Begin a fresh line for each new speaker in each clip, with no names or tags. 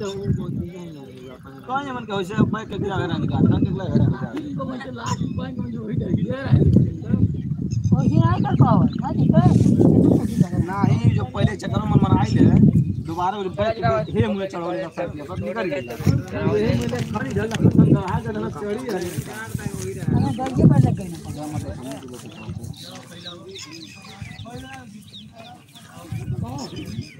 कौन मन के होइसे मैं के गिरा गरा निकाल ना निकला गरा नहीं जो पहले चक्कर में मन आई ले दोबारा बैठ हे मुझे चढ़ाने का सब किया पर निकल गया हे मुझे खड़ी खत्म कर हाँ जन चढ़ी है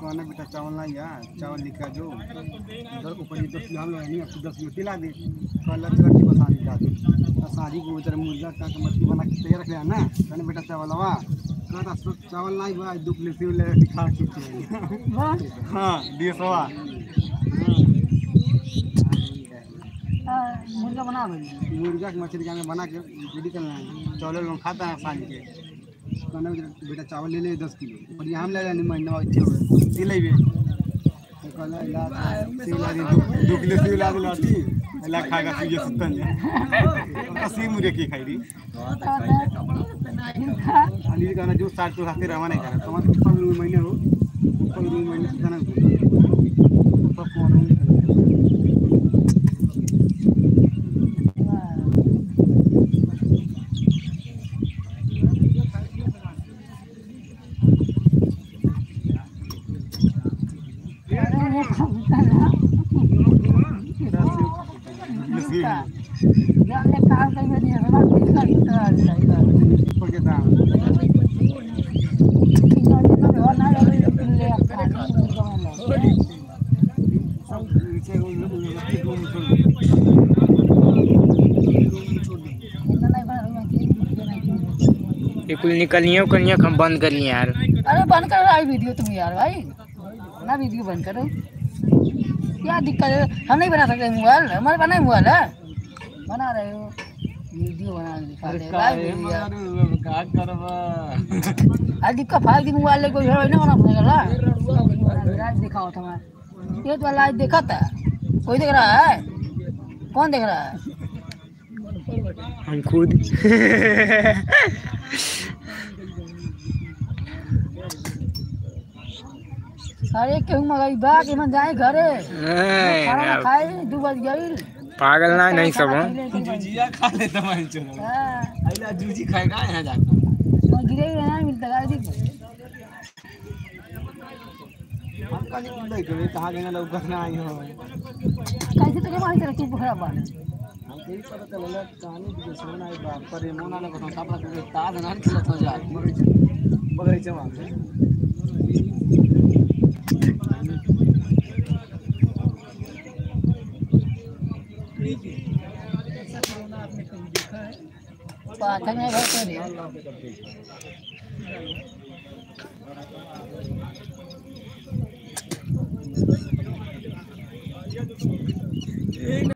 कहना
बेटा चावल नहीं है चावल लिखा जो। उधर ऊपर ये दस हम लोग नहीं आपको दस मिनट ला दे कल चरटी बसा निकाल दे और को उधर मुर्गा का मछली बना के तैयार रखे ना। कहने बेटा चावल हवा कहता चावल नहीं हुआ दो प्लेट ले खा के हाँ। दिसवा
मुर्गा बना भाई
मुर्गा की मछली का बना के रेडी करना है चावल लोग खाता है साँझ के बेटा चावल ले ले दस किलो और यहाँ ले लेने महीना अच्छे हुए दी ले भी तो कहला ला दी दो- दो किलो दी लाती ला खा का तुझे सुतन जा सी मुरे की खाई दी अनिल कहना जो साठ तो खाते रवा नहीं करना तुम्हारे ऊपर महीने हो ऊपर महीने से खाना ऊपर कौन
कुल निकलियो कनिया हम बंद कर लिए यार।
अरे बंद करो वीडियो तुम यार, भाई। ना वीडियो बंद करो। क्या दिक्कत है? हम नहीं बना सकते मोबाइल। हमारे बना है मोबाइल है। बना रहे हो। वीडियो बना दिखा दे।
का करवा
आज दिक्कत फाइव मोबाइल बना पड़ेगा दिखाओ तुम्हारा ये तो लाइव देखा था। कोई देख रहा है? कौन देख रहा है?
हम खुद।
अरे केहू मगई? बा के मन जाए घरे खाना खाए दू बज गई
पागल ना नहीं सब हम
जुजिया खा ले तुम्हारी चलो।
हाँ।
अइला जूजी खाएगा यहाँ जाकर
और गिरे ही नहीं मिलता गाड़ी
हम का नहीं करे कहाँ गए लोग कहना आई हो।
कैसे तो मारी तेरा तू खराब बात?
हम कहीं पता चला कहानी की सुन आई बात पर ये मोना ने के ताज ना तो जा से
है घर कर